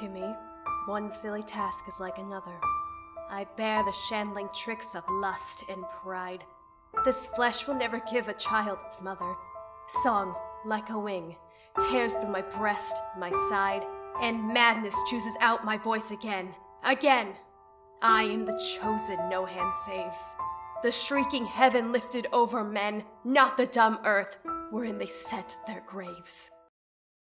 To me, one silly task is like another. I bear the shambling tricks of lust and pride. This flesh will never give a child its mother. Song, like a wing, tears through my breast, my side, and madness chooses out my voice again. Again! I am the chosen no hand saves. The shrieking heaven lifted over men, not the dumb earth, wherein they set their graves.